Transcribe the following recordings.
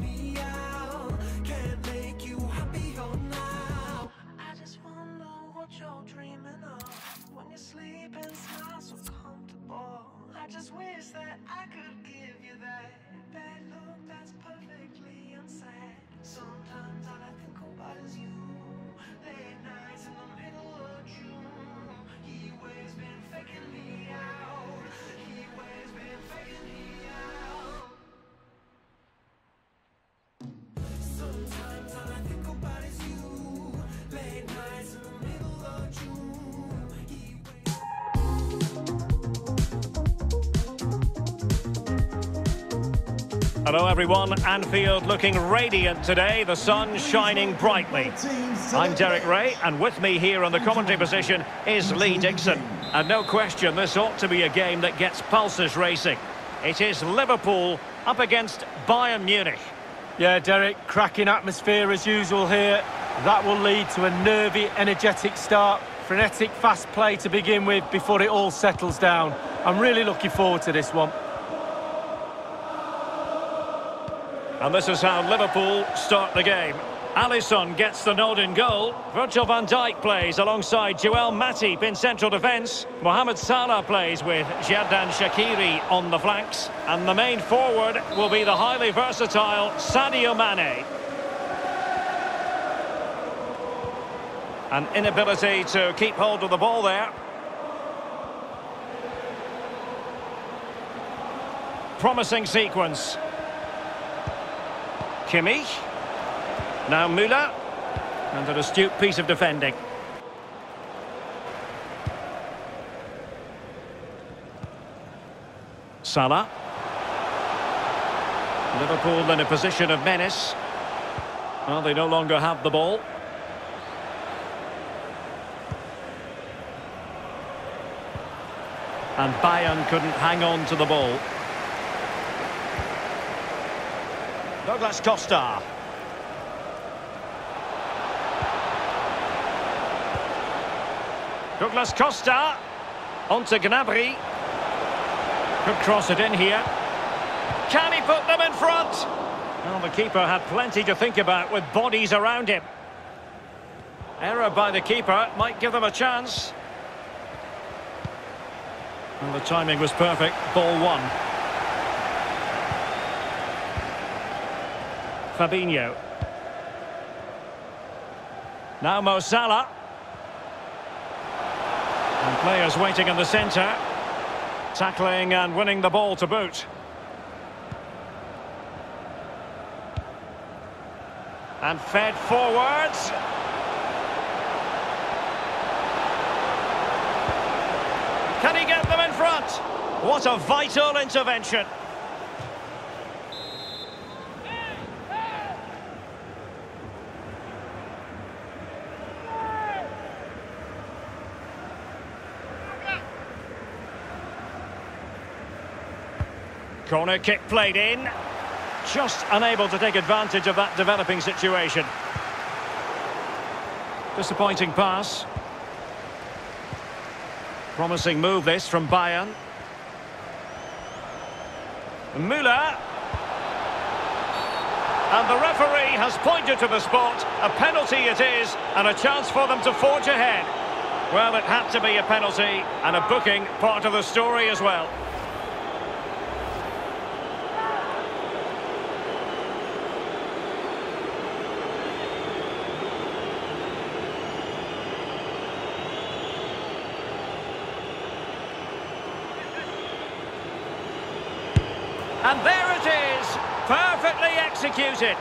me out. Can't make you happier oh, now. I just wanna know what you're dreaming of. When you so comfortable. I just wish that I could give you that bad look that's perfectly unsaid. Sometimes all I think about is you. Late nights in the middle of June. Been faking me out. Hello, everyone. Anfield looking radiant today. The sun shining brightly. I'm Derek Ray, and with me here on the commentary position is Lee Dixon. And no question, this ought to be a game that gets pulses racing. It is Liverpool up against Bayern Munich. Yeah, Derek, cracking atmosphere as usual here. That will lead to a nervy, energetic start. Frenetic, fast play to begin with before it all settles down. I'm really looking forward to this one. And this is how Liverpool start the game. Alisson gets the nod in goal. Virgil van Dijk plays alongside Joel Matip in central defence. Mohamed Salah plays with Xherdan Shaqiri on the flanks. And the main forward will be the highly versatile Sadio Mane. An inability to keep hold of the ball there. Promising sequence. Kimmich. Now Müller. And an astute piece of defending. Salah. Liverpool in a position of menace. Well, they no longer have the ball. And Bayern couldn't hang on to the ball. Douglas Costa. Douglas Costa. On to Gnabry. Could cross it in here. Can he put them in front? Well, the keeper had plenty to think about with bodies around him. Error by the keeper might give them a chance. And the timing was perfect. Ball one. Fabinho. Now Mo Salah. And players waiting in the centre. Tackling and winning the ball to boot. And fed forwards. Can he get them in front? What a vital intervention. Corner kick played in. Just unable to take advantage of that developing situation. Disappointing pass. Promising move this from Bayern. Müller. And the referee has pointed to the spot. A penalty it is, and a chance for them to forge ahead. Well, it had to be a penalty, and a booking part of the story as well. And there it is, perfectly executed.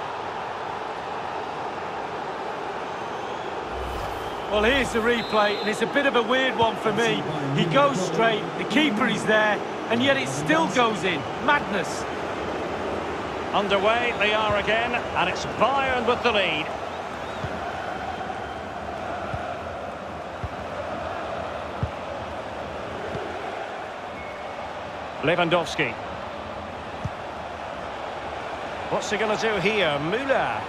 Well, here's the replay, and it's a bit of a weird one for me. He goes straight, the keeper is there, and yet it still goes in. Madness. Underway they are again, and it's Bayern with the lead. Lewandowski. What's he going to do here? Müller.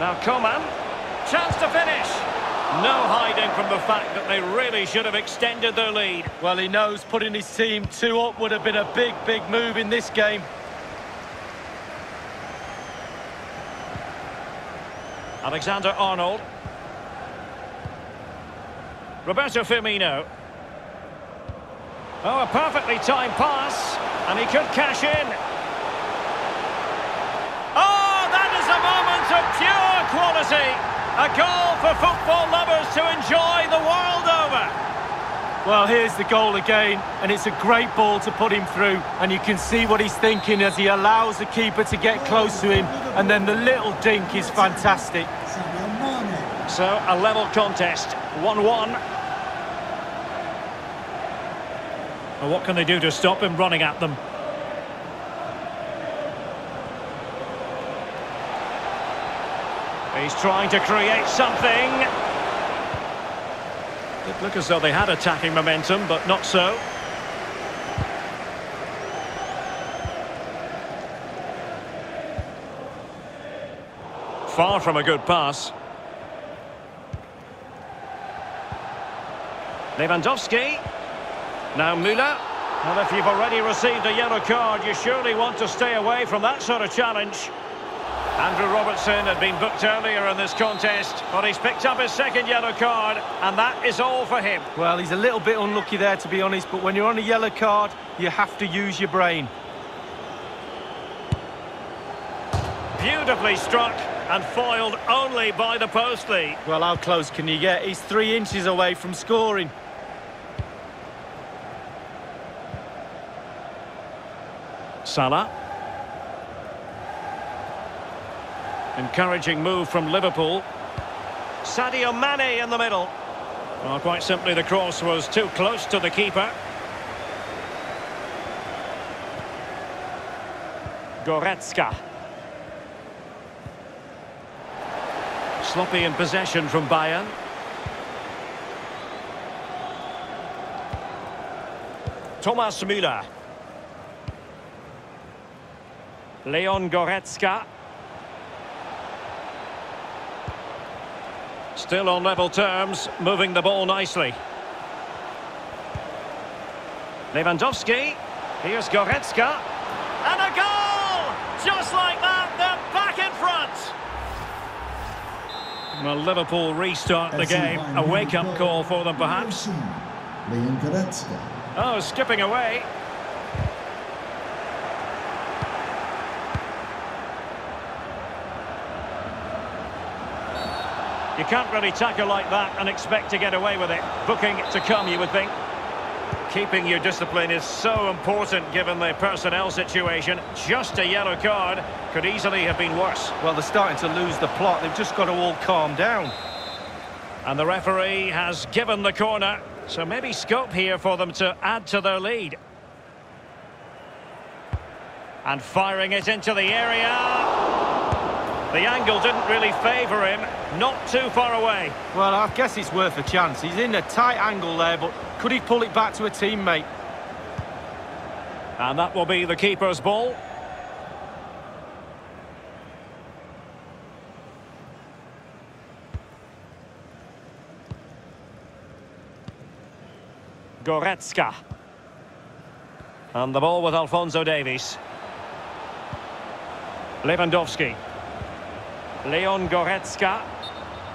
Now Coman. Chance to finish. No hiding from the fact that they really should have extended their lead. Well, he knows putting his team two up would have been a big, big move in this game. Alexander Arnold. Roberto Firmino. Oh, a perfectly timed pass, and he could cash in. Quality. A goal for football lovers to enjoy the world over. Well, here's the goal again, and it's a great ball to put him through, and you can see what he's thinking as he allows the keeper to get close to him, and then the little dink is fantastic. So, a level contest, 1-1. Well, what can they do to stop him running at them? He's trying to create something. It looked as though they had attacking momentum, but not so. Far from a good pass. Lewandowski. Now Müller. Well, if you've already received a yellow card, you surely want to stay away from that sort of challenge. Andrew Robertson had been booked earlier in this contest, but he's picked up his second yellow card, and that is all for him. Well, he's a little bit unlucky there, to be honest, but when you're on a yellow card, you have to use your brain. Beautifully struck and foiled only by the post lead. Well, how close can you get? He's three inches away from scoring. Salah. Encouraging move from Liverpool. Sadio Mane in the middle. Well, quite simply, the cross was too close to the keeper. Goretzka. Sloppy in possession from Bayern. Thomas Müller. Leon Goretzka. Still on level terms, moving the ball nicely. Lewandowski. Here's Goretzka. And a goal! Just like that, they're back in front. Well, Liverpool restart the game. A wake-up call for them, perhaps. Oh, skipping away. You can't really tackle like that and expect to get away with it. Booking to come, you would think. Keeping your discipline is so important given the personnel situation. Just a yellow card could easily have been worse. Well, they're starting to lose the plot. They've just got to all calm down. And the referee has given the corner. So maybe scope here for them to add to their lead. And firing it into the area. The angle didn't really favour him. Not too far away. Well, I guess it's worth a chance. He's in a tight angle there, but could he pull it back to a teammate? And that will be the keeper's ball. Goretzka. And the ball with Alphonso Davies. Lewandowski. Leon Goretzka.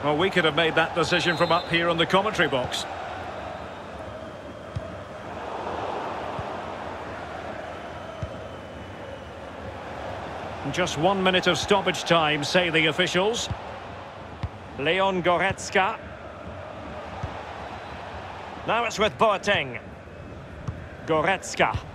Well, we could have made that decision from up here on the commentary box. Just one minute of stoppage time, say the officials. Leon Goretzka. Now it's with Boateng. Goretzka.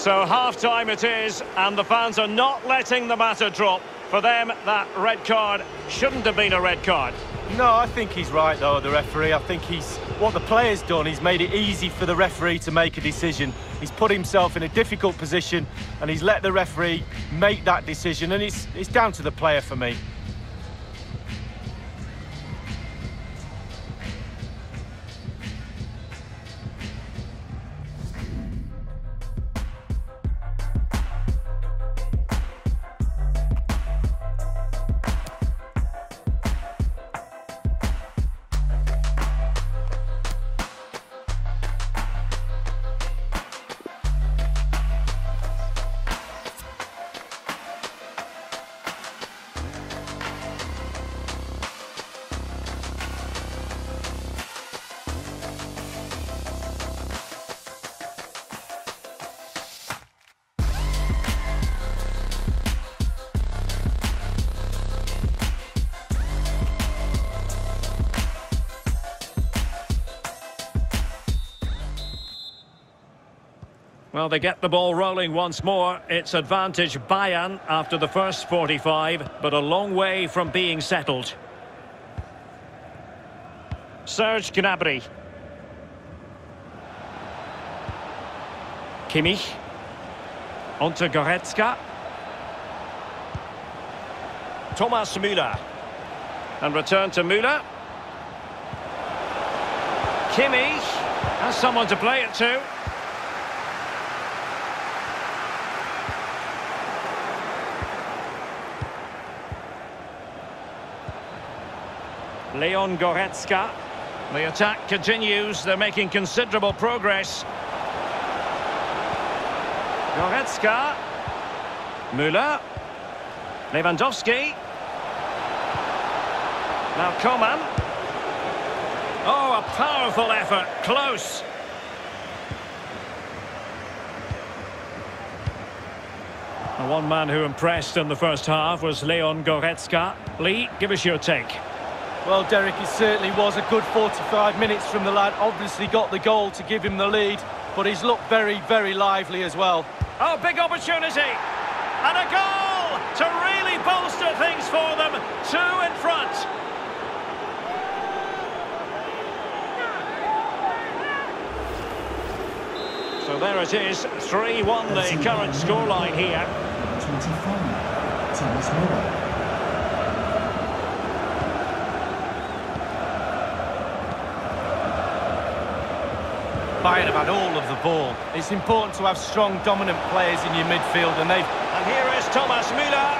So half-time it is, and the fans are not letting the matter drop. For them, that red card shouldn't have been a red card. No, I think he's right, though, the referee. I think he's what the player's done. He's made it easy for the referee to make a decision. He's put himself in a difficult position, and he's let the referee make that decision, and it's, it's down to the player for me. Well, they get the ball rolling once more. It's advantage Bayern after the first 45, but a long way from being settled. Serge Gnabry. Kimmich. Onto Goretzka. Thomas Müller. And return to Müller. Kimmich has someone to play it to. Leon Goretzka. The attack continues. They're making considerable progress. Goretzka. Müller. Lewandowski. Now Coman. Oh, a powerful effort. Close. The one man who impressed in the first half was Leon Goretzka. Lee, give us your take. Well, Derek, it certainly was a good 45 minutes from the lad. Obviously got the goal to give him the lead, but he's looked very, very lively as well. Oh, big opportunity. And a goal to really bolster things for them. Two in front. So there it is, 3-1 the current scoreline here. 25. Thomas Müller. Bayern have had all of the ball. It's important to have strong, dominant players in your midfield, and they've... And here is Thomas Müller.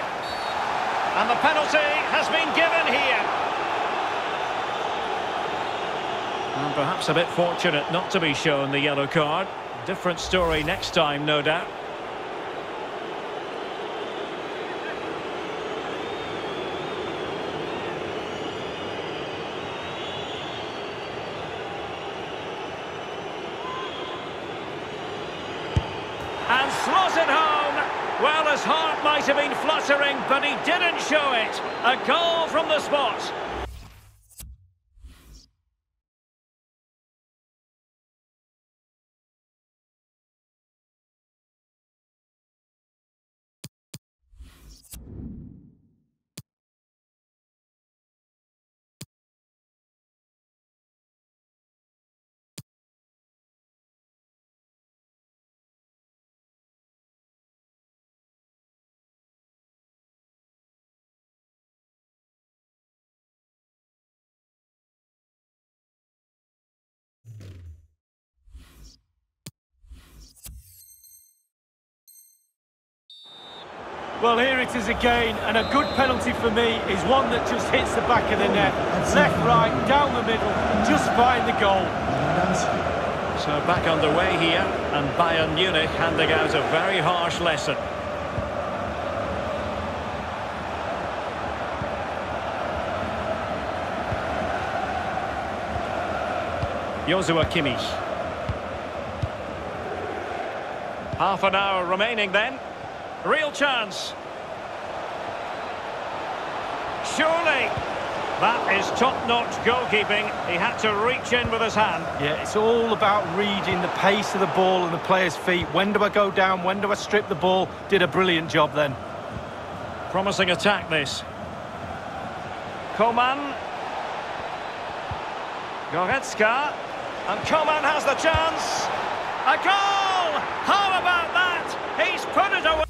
And the penalty has been given here. And perhaps a bit fortunate not to be shown the yellow card. Different story next time, no doubt. And slotted home. Well, his heart might have been fluttering, but he didn't show it. A goal from the spot. Well, here it is again, and a good penalty for me is one that just hits the back of the net. Left, right, down the middle, just find the goal. So back underway here, and Bayern Munich handing out a very harsh lesson. Joshua Kimmich. Half an hour remaining then. Real chance. Surely. That is top-notch goalkeeping. He had to reach in with his hand. Yeah, it's all about reading the pace of the ball and the player's feet. When do I go down? When do I strip the ball? Did a brilliant job then. Promising attack this. Coman. Goretzka. And Coman has the chance. A goal! How about that? He's put it away.